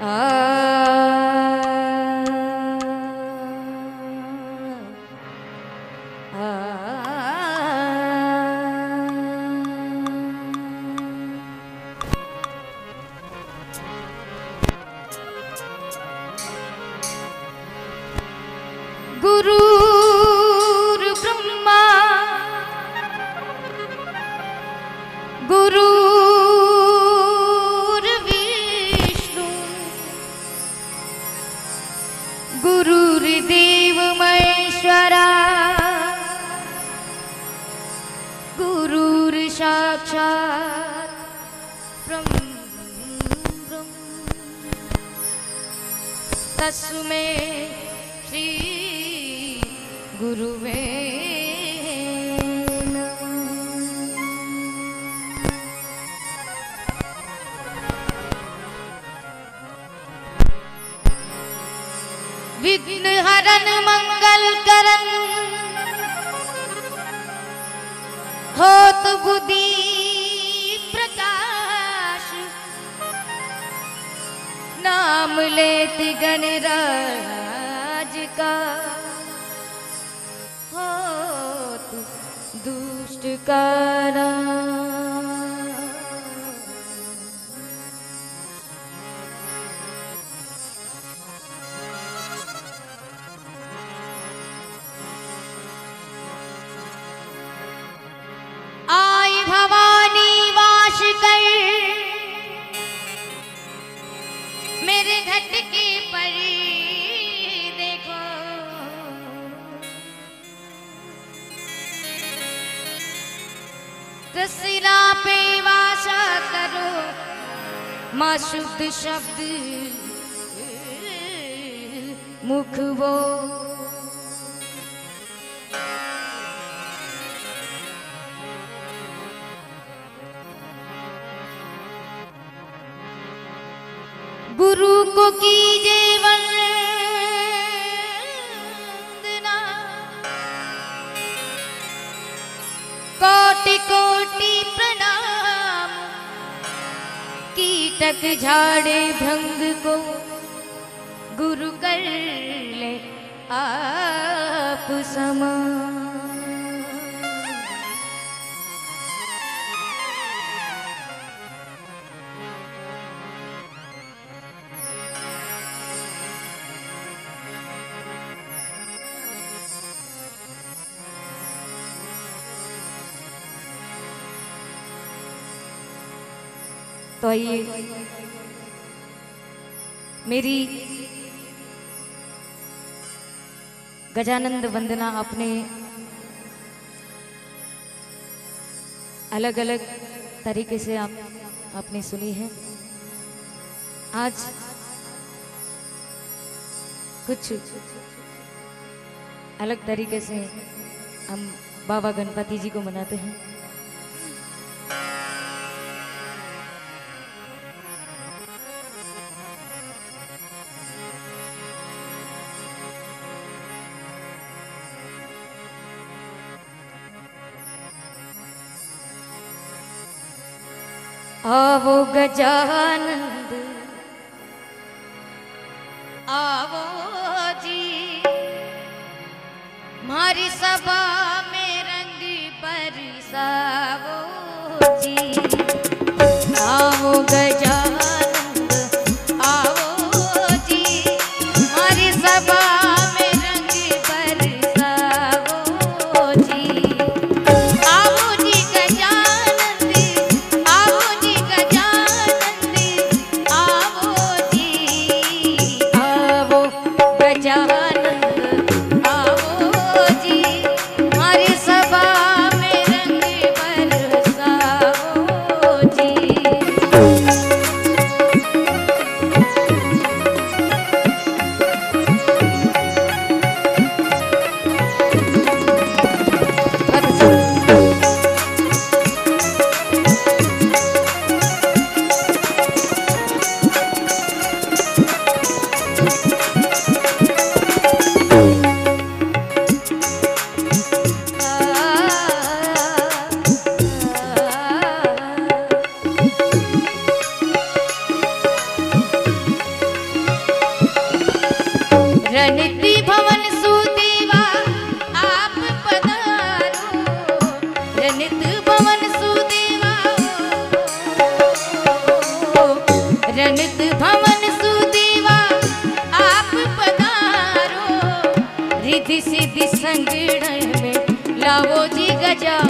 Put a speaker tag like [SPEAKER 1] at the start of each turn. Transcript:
[SPEAKER 1] Guru ब्रह्म तस्मै श्री गुरुवे विघ्न हरन मंगल करन होत बुद्धि प्रकाश नाम लेती गणराज का होत दुष्ट का नाश। कृष्णा पे वासा करो। माँ शुद्ध शब्द मुख वो। गुरु को कीजे कीटक झाड़े भंग को गुरु कर ले आप समान तो आइए। मेरी गजानंद वंदना आपने अलग अलग तरीके से आप आपने सुनी है। आज कुछ अलग तरीके से हम बाबा गणपति जी को मनाते हैं। आवो गजानंद। आवो जी। मारी सभा में रंग बरसावो। संगण में लावो जी गजानन